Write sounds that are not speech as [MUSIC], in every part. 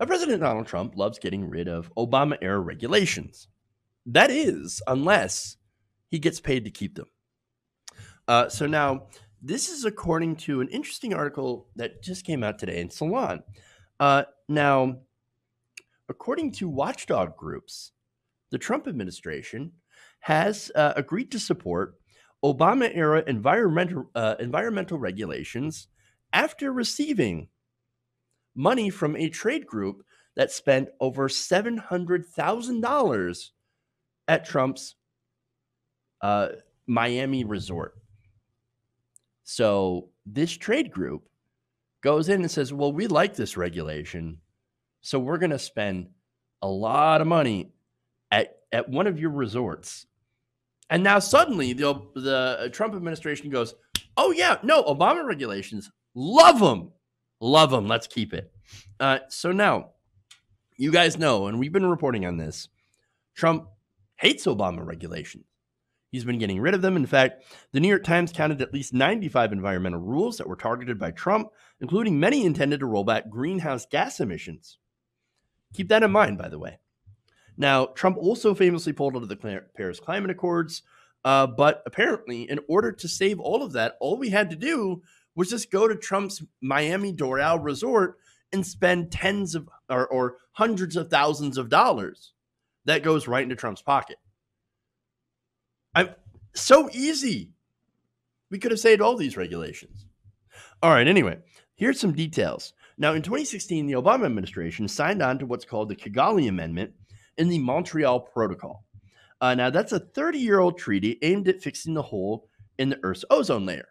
President Donald Trump loves getting rid of Obama era regulations. That is, unless he gets paid to keep them. Uh, so now, this is according to an interesting article that just came out today in Salon. Uh, now, according to watchdog groups, the Trump administration has uh, agreed to support Obama era environmental uh, environmental regulations after receiving money from a trade group that spent over seven hundred thousand dollars at Trump's uh, Miami resort. So this trade group goes in and says, "Well, we like this regulation, so we're going to spend a lot of money at at one of your resorts." And now suddenly the the Trump administration goes, "Oh yeah, no Obama regulations, love them, love them. Let's keep it." Uh, so now, you guys know, and we've been reporting on this. Trump hates Obama regulations. He's been getting rid of them. In fact, the New York Times counted at least 95 environmental rules that were targeted by Trump, including many intended to roll back greenhouse gas emissions. Keep that in mind, by the way. Now, Trump also famously pulled out of the Paris Climate Accords, uh, but apparently, in order to save all of that, all we had to do was just go to Trump's Miami Doral resort and spend tens of or, or hundreds of thousands of dollars. That goes right into Trump's pocket. I'm so easy. We could have saved all these regulations. All right, anyway, here's some details. Now, in 2016, the Obama administration signed on to what's called the Kigali Amendment in the Montreal Protocol. Uh, now, that's a 30 year old treaty aimed at fixing the hole in the Earth's ozone layer.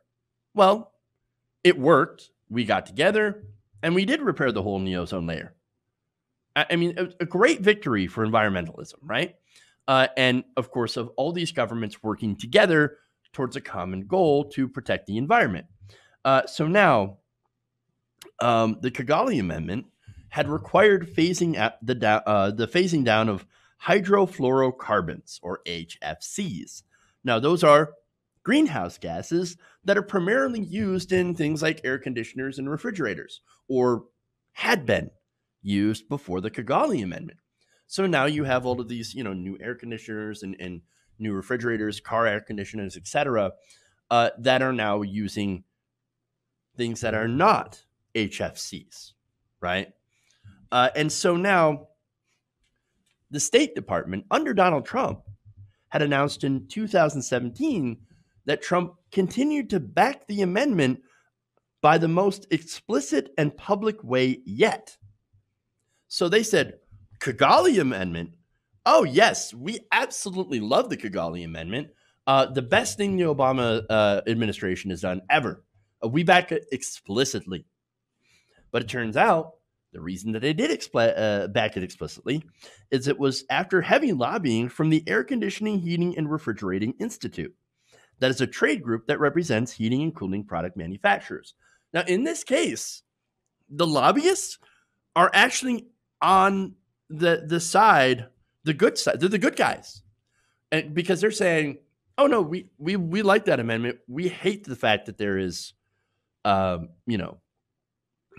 Well, it worked. We got together and we did repair the hole in the ozone layer. I, mean, a great victory for environmentalism, right? uh, and of course, of all these governments working together towards a common goal to protect the environment. Uh, so now, um, the Kigali Amendment had required phasing at the da- uh, the phasing down of hydrofluorocarbons or HFCs. Now, those are greenhouse gases that are primarily used in things like air conditioners and refrigerators, or had been used before the Kigali Amendment. So now you have all of these, you know, new air conditioners and, and new refrigerators, car air conditioners, etc., uh, that are now using things that are not HFCs, right? Uh, and so now the State Department under Donald Trump had announced in 2017 that Trump continued to back the amendment by the most explicit and public way yet. So they said, Kigali Amendment. Oh, yes, we absolutely love the Kigali Amendment. Uh, the best thing the Obama uh, administration has done ever. Uh, we back it explicitly. But it turns out the reason that they did expl- uh, back it explicitly is it was after heavy lobbying from the Air Conditioning, Heating, and Refrigerating Institute. That is a trade group that represents heating and cooling product manufacturers. Now, in this case, the lobbyists are actually on the the side, the good side, they're the good guys, and because they're saying, "Oh no, we we we like that amendment. We hate the fact that there is, um, you know,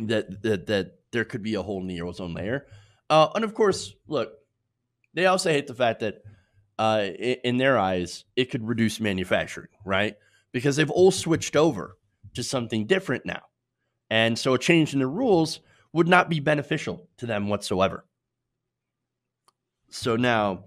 that that that there could be a hole in the ozone layer." Uh, and of course, look, they also hate the fact that, uh, in their eyes, it could reduce manufacturing, right? Because they've all switched over to something different now, and so a change in the rules would not be beneficial to them whatsoever. So now,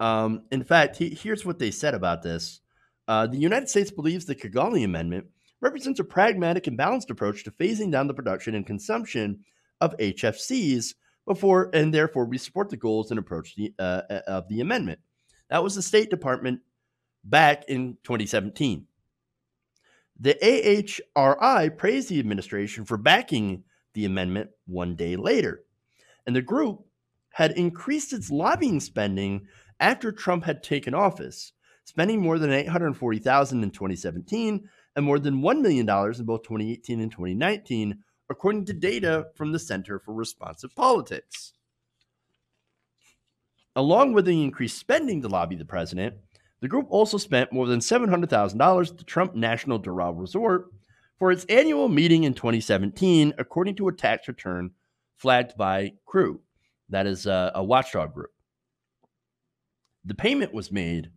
um, in fact, he, here's what they said about this. Uh, the United States believes the Kigali Amendment represents a pragmatic and balanced approach to phasing down the production and consumption of HFCs before, and therefore we support the goals and approach the, uh, uh of the amendment. That was the State Department back in 2017. The AHRI praised the administration for backing the amendment one day later. And the group had increased its lobbying spending after Trump had taken office, spending more than 840,000 in 2017 and more than $1 million in both 2018 and 2019, according to data from the Center for Responsive Politics. Along with the increased spending to lobby the president, the group also spent more than $700,000 at the Trump National Doral Resort for its annual meeting in 2017, according to a tax return flagged by Crew, that is a, a watchdog group. The payment was made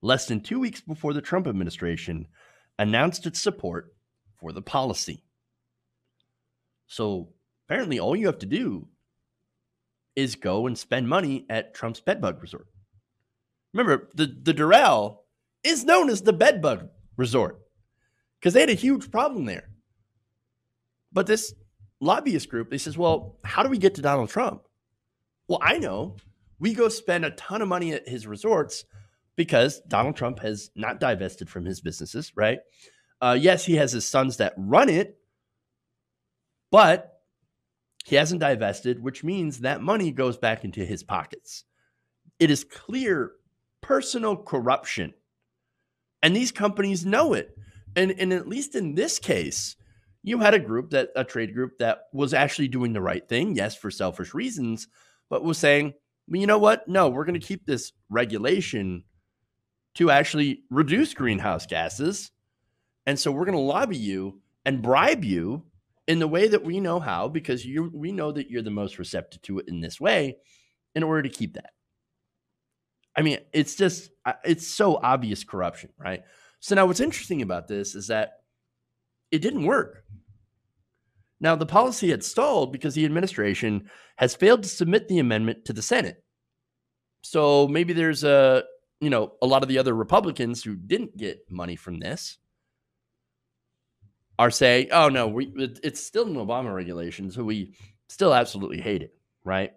less than two weeks before the Trump administration announced its support for the policy. So apparently, all you have to do is go and spend money at Trump's bedbug resort. Remember, the, the Doral is known as the bedbug resort because they had a huge problem there. But this lobbyist group, they says, well, how do we get to Donald Trump? Well, I know. We go spend a ton of money at his resorts because Donald Trump has not divested from his businesses, right? Uh, yes, he has his sons that run it, but he hasn't divested, which means that money goes back into his pockets. It is clear personal corruption. And these companies know it. And, and at least in this case, you had a group that a trade group that was actually doing the right thing, yes, for selfish reasons, but was saying, well, you know what? No, we're going to keep this regulation to actually reduce greenhouse gases. And so we're going to lobby you and bribe you in the way that we know how, because you we know that you're the most receptive to it in this way, in order to keep that. I mean, it's just uh, it's so obvious corruption, right? So now what's interesting about this is that it didn't work. Now, the policy had stalled because the administration has failed to submit the amendment to the Senate. So maybe there's a, you know, a lot of the other Republicans who didn't get money from this are saying, "Oh no, we it's still an Obama regulation, so we still absolutely hate it." Right?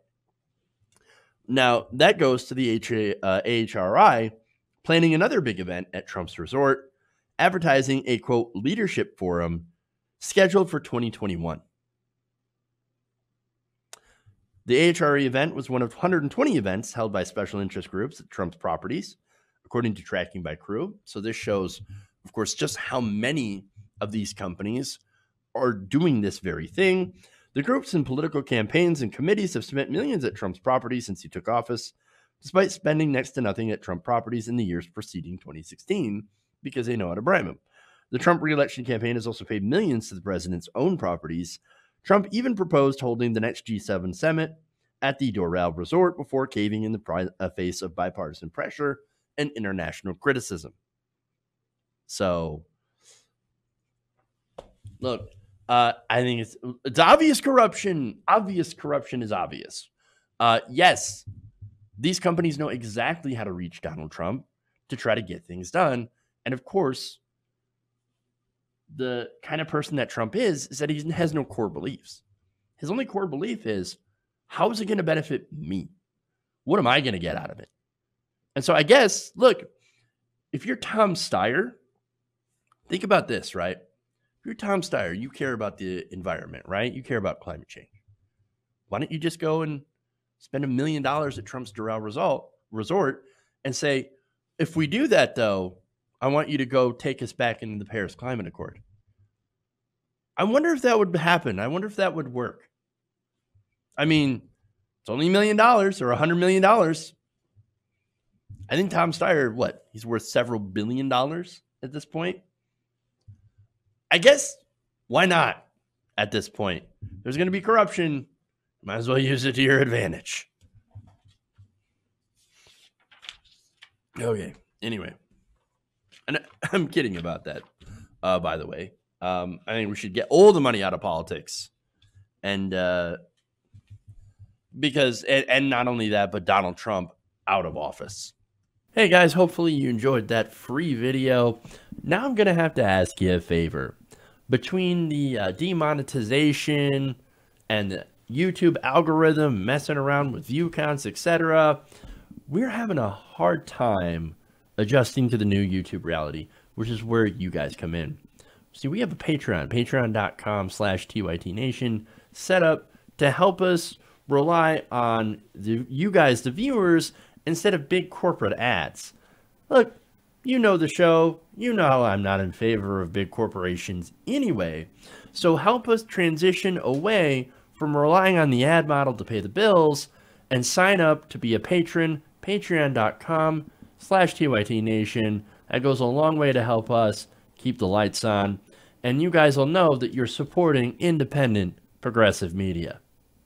Now that goes to the H- uh, AHRI planning another big event at Trump's resort, advertising a quote leadership forum scheduled for 2021. The AHRI event was one of 120 events held by special interest groups at Trump's properties, according to Tracking by Crew. So, this shows, of course, just how many of these companies are doing this very thing. The groups and political campaigns and committees have spent millions at Trump's properties since he took office, despite spending next to nothing at Trump properties in the years preceding 2016 because they know how to bribe him. The Trump reelection campaign has also paid millions to the president's own properties. Trump even proposed holding the next G7 summit at the Doral Resort before caving in the uh, face of bipartisan pressure and international criticism. So, look, uh, I think it's it's obvious corruption. Obvious corruption is obvious. Uh, yes, these companies know exactly how to reach Donald Trump to try to get things done, and of course, the kind of person that Trump is is that he has no core beliefs. His only core belief is how is it going to benefit me? What am I going to get out of it? And so I guess, look, if you're Tom Steyer, think about this, right? If you're Tom Steyer, you care about the environment, right? You care about climate change. Why don't you just go and spend a million dollars at Trump's Doral result, resort and say, if we do that, though, I want you to go take us back into the Paris Climate Accord. I wonder if that would happen. I wonder if that would work. I mean, it's only a million dollars or a hundred million dollars. I think Tom Steyer, what? He's worth several billion dollars at this point. I guess why not at this point? There's going to be corruption. Might as well use it to your advantage. Okay. Anyway, and [LAUGHS] I'm kidding about that. Uh, by the way, um, I think we should get all the money out of politics, and uh, because and, and not only that, but Donald Trump out of office. Hey guys, hopefully you enjoyed that free video. Now I'm gonna have to ask you a favor. Between the uh, demonetization and the YouTube algorithm messing around with view counts, etc., we're having a hard time adjusting to the new YouTube reality, which is where you guys come in. See, we have a Patreon, patreon.com slash tytnation, set up to help us rely on the, you guys, the viewers, instead of big corporate ads. Look, you know the show. You know I'm not in favor of big corporations anyway. So help us transition away from relying on the ad model to pay the bills and sign up to be a patron, patreon.com slash tytnation. That goes a long way to help us keep the lights on. And you guys will know that you're supporting independent progressive media.